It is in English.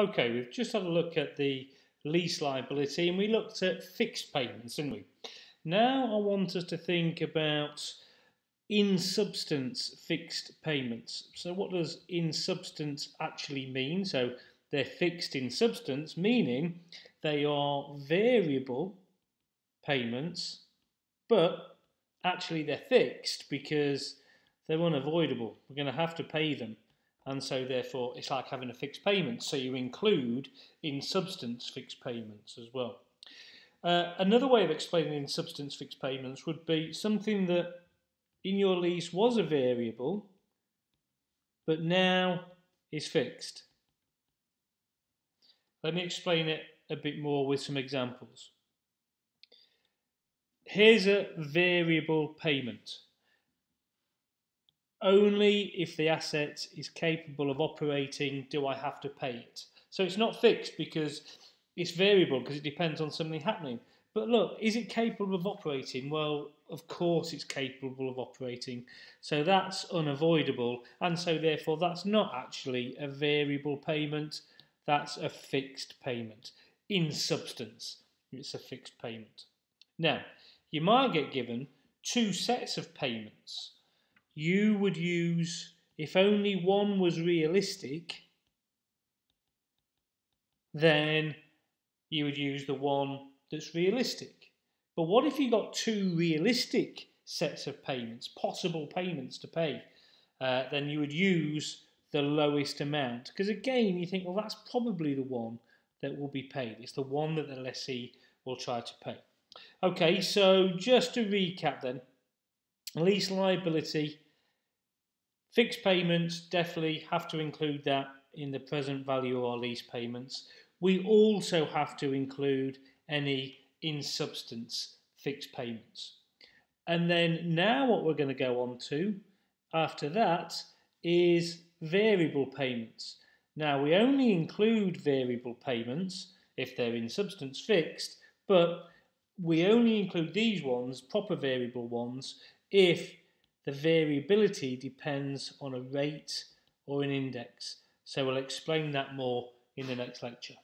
Okay, we've just had a look at the lease liability and we looked at fixed payments, didn't we? Now I want us to think about in substance fixed payments. So what does in substance actually mean? So they're fixed in substance, meaning they are variable payments, but actually they're fixed because they're unavoidable. We're going to have to pay them and so therefore it's like having a fixed payment. So you include in substance fixed payments as well. Uh, another way of explaining in substance fixed payments would be something that in your lease was a variable, but now is fixed. Let me explain it a bit more with some examples. Here's a variable payment only if the asset is capable of operating do I have to pay it. So it's not fixed because it's variable because it depends on something happening. But look, is it capable of operating? Well, of course it's capable of operating. So that's unavoidable. And so therefore that's not actually a variable payment. That's a fixed payment. In substance, it's a fixed payment. Now, you might get given two sets of payments you would use, if only one was realistic, then you would use the one that's realistic. But what if you got two realistic sets of payments, possible payments to pay? Uh, then you would use the lowest amount. Because again, you think, well, that's probably the one that will be paid. It's the one that the lessee will try to pay. Okay, so just to recap then, lease liability, fixed payments definitely have to include that in the present value of our lease payments. We also have to include any in substance fixed payments. And then now what we're going to go on to after that is variable payments. Now we only include variable payments if they're in substance fixed, but we only include these ones, proper variable ones, if the variability depends on a rate or an index. So we'll explain that more in the next lecture.